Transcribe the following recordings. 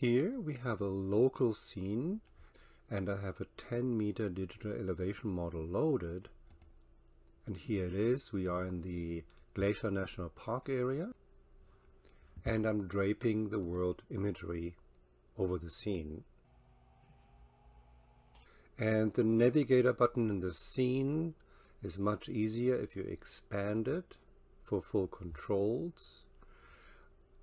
Here we have a local scene and I have a 10 meter digital elevation model loaded. And here it is, we are in the Glacier National Park area and I'm draping the world imagery over the scene. And the navigator button in the scene is much easier if you expand it for full controls.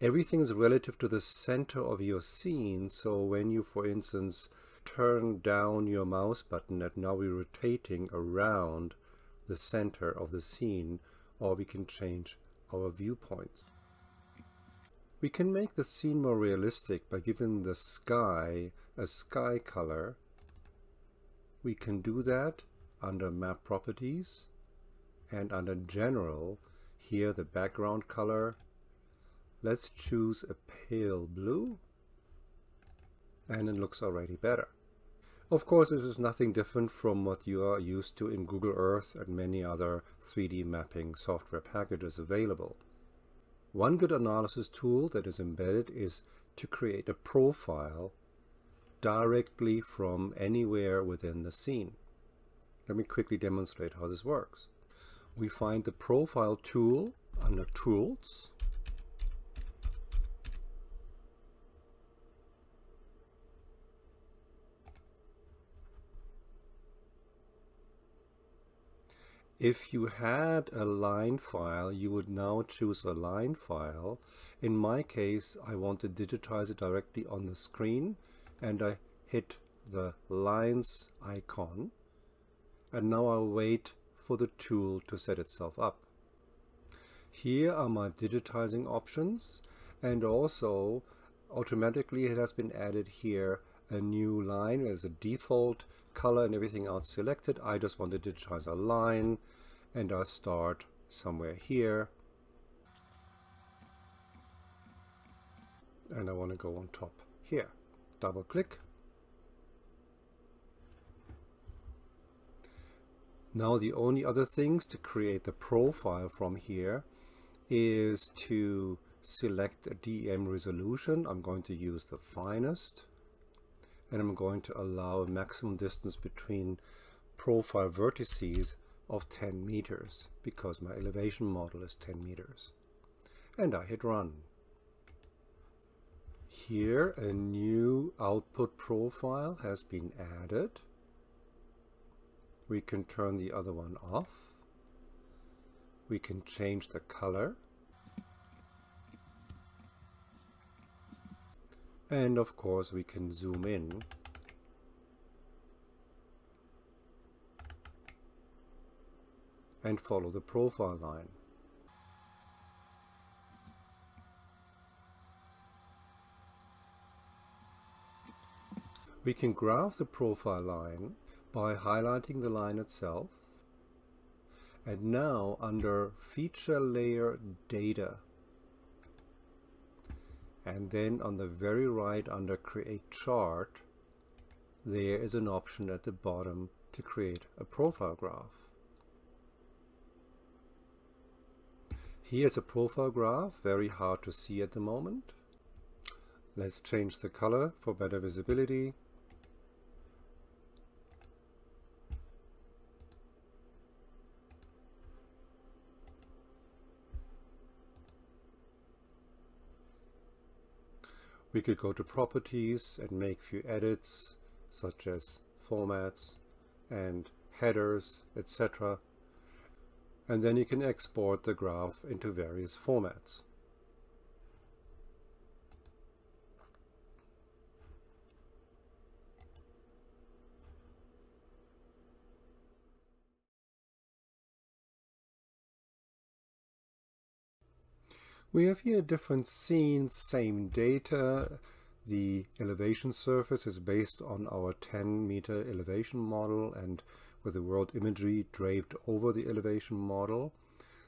Everything is relative to the center of your scene, so when you, for instance, turn down your mouse button and now we're rotating around the center of the scene, or we can change our viewpoints. We can make the scene more realistic by giving the sky a sky color. We can do that under map properties and under general here the background color let's choose a pale blue and it looks already better of course this is nothing different from what you are used to in Google Earth and many other 3D mapping software packages available one good analysis tool that is embedded is to create a profile directly from anywhere within the scene. Let me quickly demonstrate how this works. We find the profile tool under tools If you had a line file, you would now choose a line file. In my case, I want to digitize it directly on the screen and I hit the lines icon. And now I'll wait for the tool to set itself up. Here are my digitizing options and also automatically it has been added here a new line as a default color and everything else selected. I just want to digitize a line and I start somewhere here. And I want to go on top here. Double click. Now the only other things to create the profile from here is to select a DEM resolution. I'm going to use the finest and I'm going to allow a maximum distance between profile vertices of 10 meters because my elevation model is 10 meters. And I hit run. Here a new output profile has been added. We can turn the other one off. We can change the color. And of course we can zoom in and follow the profile line. We can graph the profile line by highlighting the line itself and now under feature layer data and then on the very right under create chart there is an option at the bottom to create a profile graph. Here's a profile graph, very hard to see at the moment. Let's change the color for better visibility. We could go to properties and make few edits such as formats and headers, etc. And then you can export the graph into various formats. We have here different scenes, same data. The elevation surface is based on our 10 meter elevation model and with the world imagery draped over the elevation model.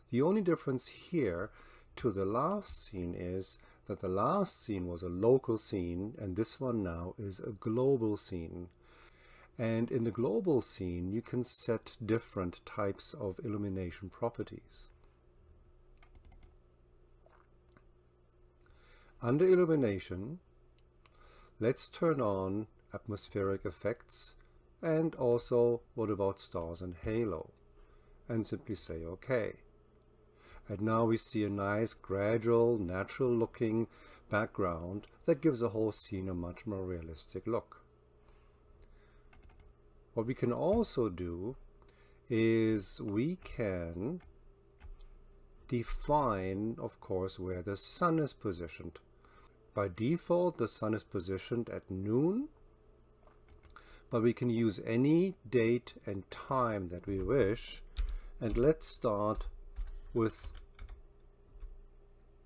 The only difference here to the last scene is that the last scene was a local scene and this one now is a global scene. And in the global scene you can set different types of illumination properties. Under illumination, let's turn on atmospheric effects and also what about stars and halo and simply say OK. And now we see a nice gradual natural looking background that gives the whole scene a much more realistic look. What we can also do is we can define, of course, where the sun is positioned. By default, the sun is positioned at noon, but we can use any date and time that we wish. And let's start with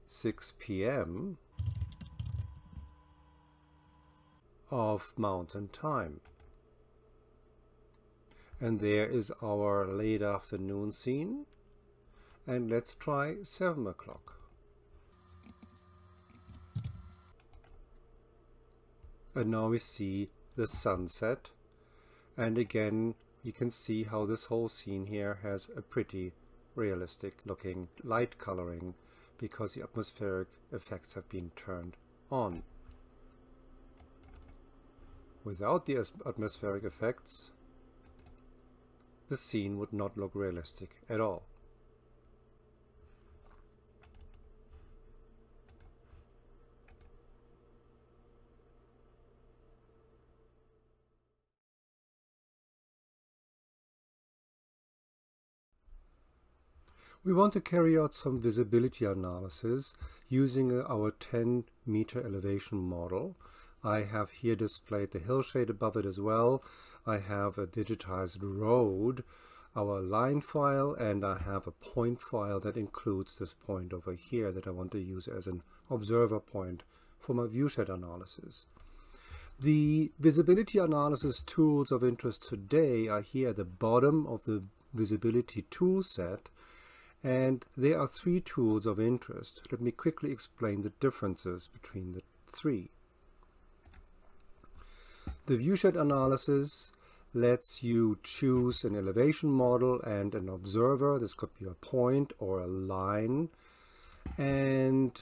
6 p.m. of mountain time. And there is our late afternoon scene. And let's try 7 o'clock. And now we see the sunset. And again, you can see how this whole scene here has a pretty realistic looking light coloring because the atmospheric effects have been turned on. Without the atmospheric effects, the scene would not look realistic at all. We want to carry out some visibility analysis using uh, our 10 meter elevation model I have here displayed the hillshade above it as well. I have a digitized road, our line file, and I have a point file that includes this point over here that I want to use as an observer point for my viewshed analysis. The visibility analysis tools of interest today are here at the bottom of the visibility tool set and there are three tools of interest. Let me quickly explain the differences between the three. The viewshed analysis lets you choose an elevation model and an observer. This could be a point or a line. And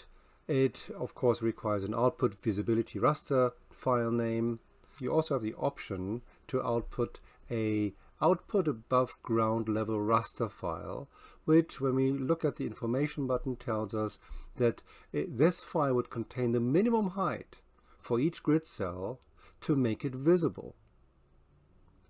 it, of course, requires an output visibility raster file name. You also have the option to output a output above ground level raster file, which when we look at the information button tells us that it, this file would contain the minimum height for each grid cell to make it visible.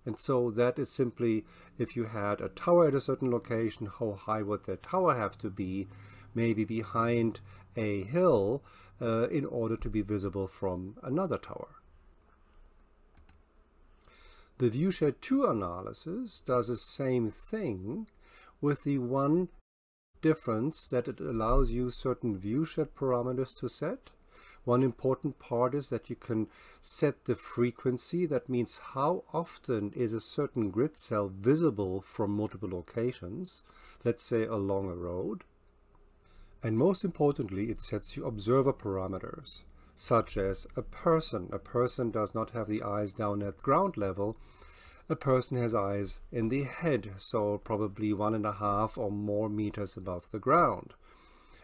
And so that is simply if you had a tower at a certain location, how high would that tower have to be, maybe behind a hill, uh, in order to be visible from another tower. The viewshed 2 analysis does the same thing with the one difference that it allows you certain viewshed parameters to set one important part is that you can set the frequency. That means how often is a certain grid cell visible from multiple locations, let's say along a road. And most importantly, it sets you observer parameters, such as a person. A person does not have the eyes down at ground level. A person has eyes in the head, so probably one and a half or more meters above the ground.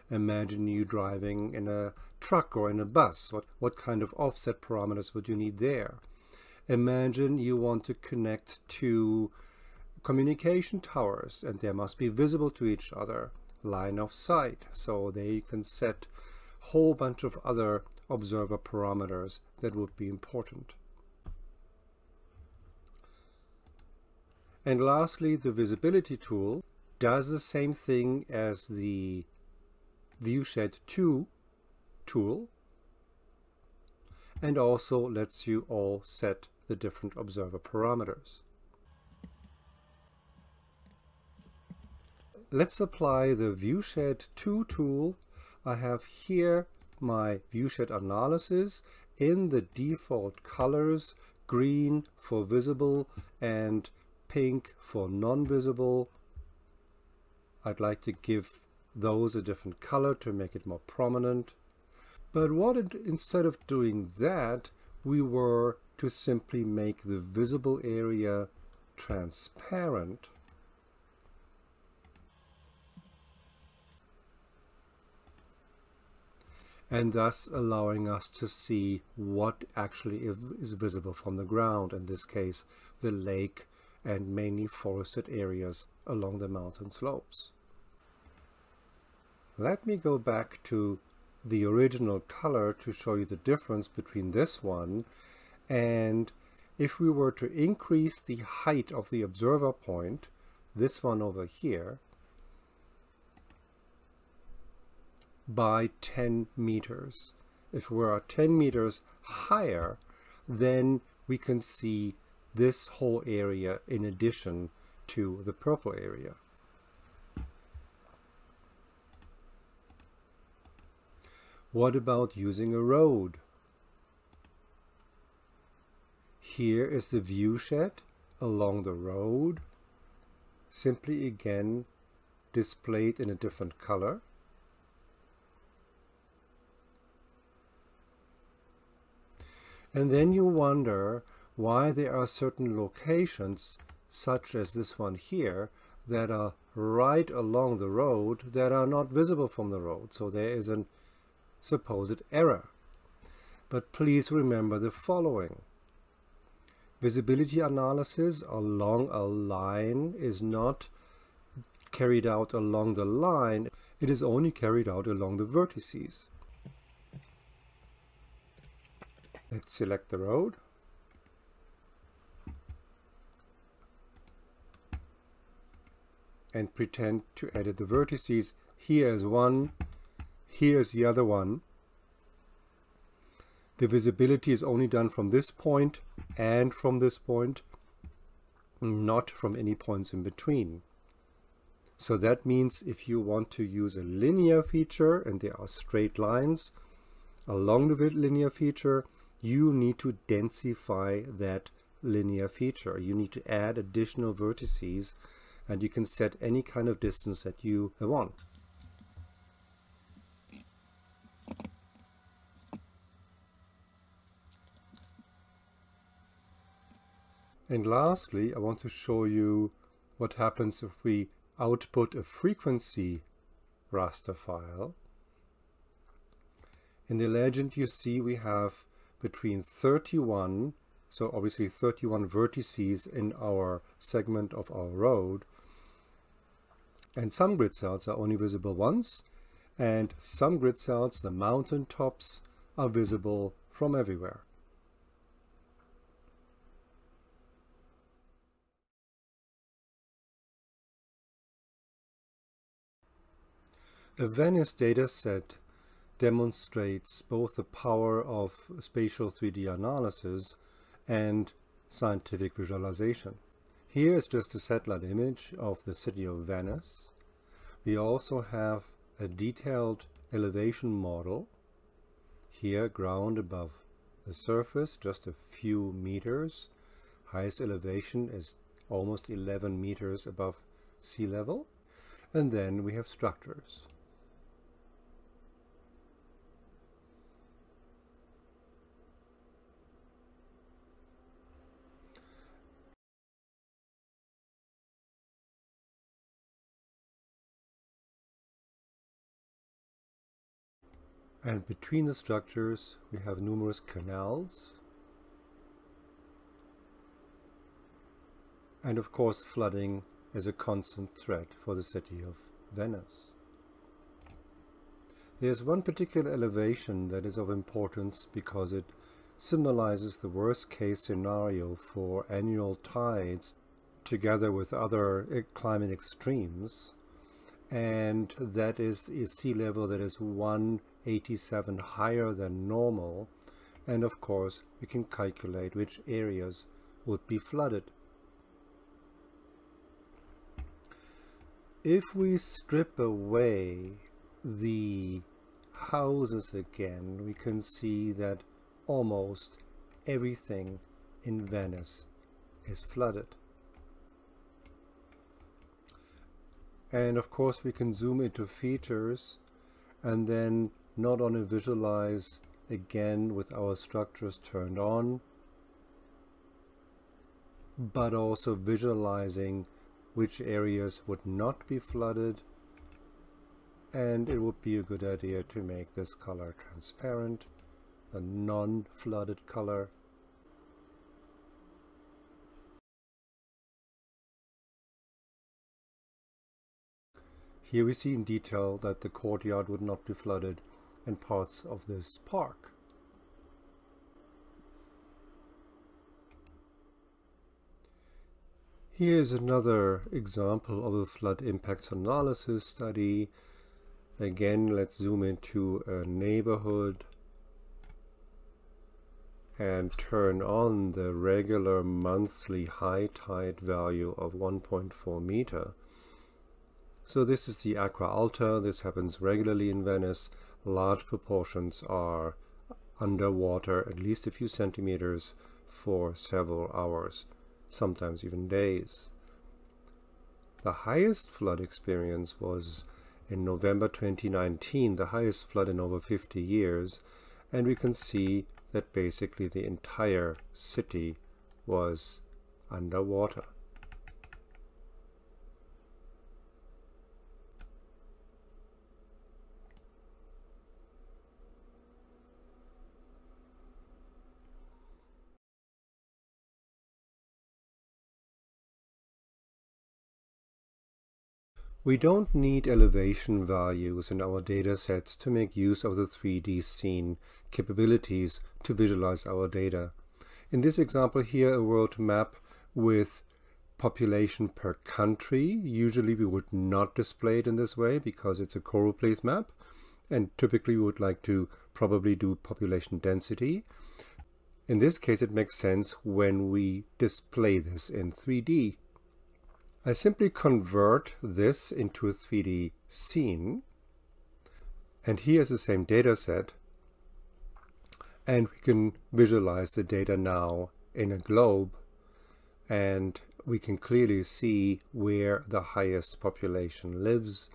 Imagine you driving in a truck or in a bus. What, what kind of offset parameters would you need there? Imagine you want to connect to communication towers and they must be visible to each other. Line of sight. So there you can set a whole bunch of other observer parameters that would be important. And lastly, the visibility tool does the same thing as the viewshed 2 tool and also lets you all set the different observer parameters. Let's apply the viewshed 2 tool. I have here my viewshed analysis in the default colors, green for visible and pink for non-visible. I'd like to give those a different color to make it more prominent. But what it, instead of doing that, we were to simply make the visible area transparent. and thus allowing us to see what actually is visible from the ground, in this case the lake and mainly forested areas along the mountain slopes. Let me go back to the original color to show you the difference between this one and if we were to increase the height of the observer point, this one over here, by 10 meters. If we're 10 meters higher, then we can see this whole area in addition to the purple area. What about using a road? Here is the view shed along the road, simply again displayed in a different color. And then you wonder why there are certain locations, such as this one here, that are right along the road that are not visible from the road. So there is a supposed error. But please remember the following. Visibility analysis along a line is not carried out along the line, it is only carried out along the vertices. Let's select the road. And pretend to edit the vertices. Here is one, here is the other one. The visibility is only done from this point and from this point, not from any points in between. So that means if you want to use a linear feature and there are straight lines along the linear feature, you need to densify that linear feature. You need to add additional vertices and you can set any kind of distance that you want. And lastly, I want to show you what happens if we output a frequency raster file. In the legend you see we have between 31, so obviously 31 vertices in our segment of our road. And some grid cells are only visible once, and some grid cells, the mountain tops, are visible from everywhere. A Venice dataset demonstrates both the power of spatial 3D analysis and scientific visualization. Here is just a satellite image of the city of Venice. We also have a detailed elevation model here ground above the surface just a few meters. Highest elevation is almost 11 meters above sea level. And then we have structures And between the structures, we have numerous canals. And of course, flooding is a constant threat for the city of Venice. There's one particular elevation that is of importance because it symbolizes the worst case scenario for annual tides together with other climate extremes and that is a sea level that is 187 higher than normal and of course we can calculate which areas would be flooded. If we strip away the houses again we can see that almost everything in Venice is flooded. And of course we can zoom into features and then not only visualize again with our structures turned on, but also visualizing which areas would not be flooded and it would be a good idea to make this color transparent, a non-flooded color. Here we see in detail that the courtyard would not be flooded and parts of this park. Here is another example of a flood impacts analysis study Again, let's zoom into a neighborhood and turn on the regular monthly high tide value of 1.4 meter. So this is the Acqua Alta. This happens regularly in Venice. Large proportions are underwater, at least a few centimeters, for several hours, sometimes even days. The highest flood experience was in November 2019, the highest flood in over 50 years, and we can see that basically the entire city was underwater. We don't need elevation values in our datasets to make use of the 3D scene capabilities to visualize our data. In this example here, a world map with population per country. Usually we would not display it in this way because it's a choropleth map and typically we would like to probably do population density. In this case it makes sense when we display this in 3D I simply convert this into a 3D scene. And here's the same data set. And we can visualize the data now in a globe. And we can clearly see where the highest population lives.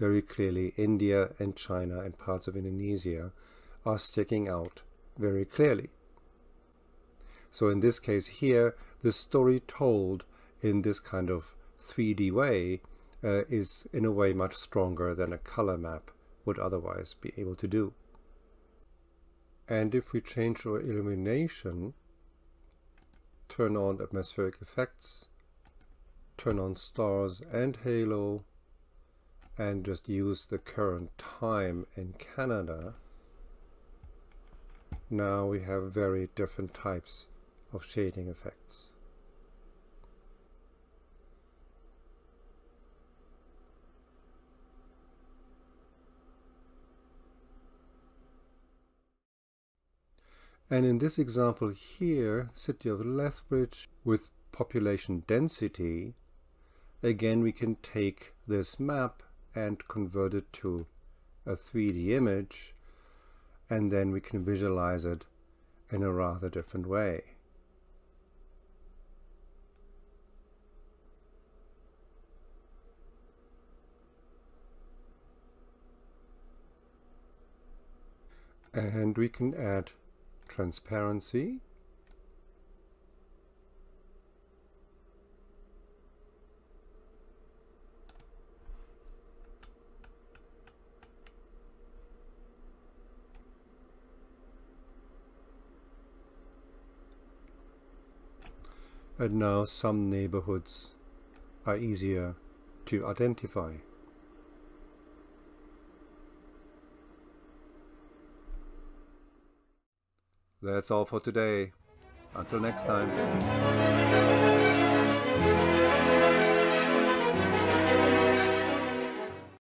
Very clearly, India and China and parts of Indonesia are sticking out very clearly. So in this case here, the story told in this kind of 3D way uh, is in a way much stronger than a color map would otherwise be able to do. And if we change our illumination, turn on atmospheric effects, turn on stars and halo, and just use the current time in Canada, now we have very different types of shading effects. And in this example here, city of Lethbridge with population density, again we can take this map and convert it to a 3D image and then we can visualize it in a rather different way. And we can add transparency. And now some neighborhoods are easier to identify. That's all for today. Until next time.